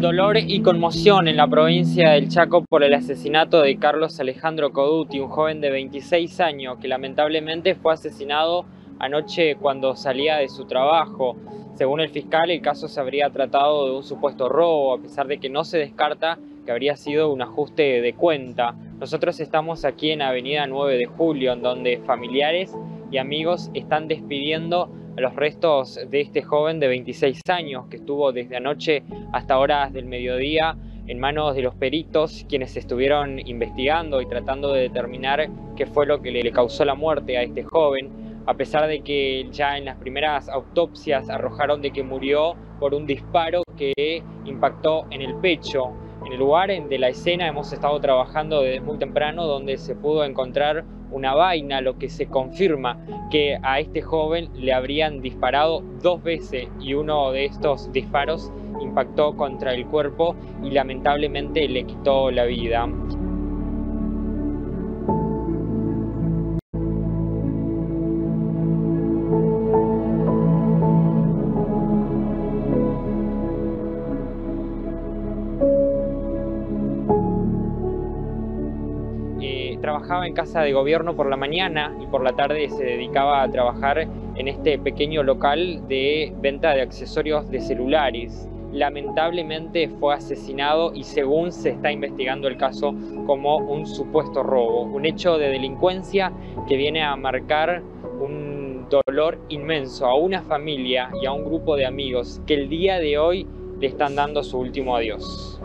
Dolor y conmoción en la provincia del Chaco por el asesinato de Carlos Alejandro Coduti, un joven de 26 años que lamentablemente fue asesinado anoche cuando salía de su trabajo. Según el fiscal, el caso se habría tratado de un supuesto robo, a pesar de que no se descarta que habría sido un ajuste de cuenta. Nosotros estamos aquí en Avenida 9 de Julio, en donde familiares y amigos están despidiendo a los restos de este joven de 26 años que estuvo desde anoche hasta horas del mediodía en manos de los peritos quienes estuvieron investigando y tratando de determinar qué fue lo que le causó la muerte a este joven, a pesar de que ya en las primeras autopsias arrojaron de que murió por un disparo que impactó en el pecho. En el lugar de la escena hemos estado trabajando desde muy temprano donde se pudo encontrar una vaina, lo que se confirma que a este joven le habrían disparado dos veces y uno de estos disparos impactó contra el cuerpo y lamentablemente le quitó la vida. Trabajaba en casa de gobierno por la mañana y por la tarde se dedicaba a trabajar en este pequeño local de venta de accesorios de celulares. Lamentablemente fue asesinado y según se está investigando el caso como un supuesto robo, un hecho de delincuencia que viene a marcar un dolor inmenso a una familia y a un grupo de amigos que el día de hoy le están dando su último adiós.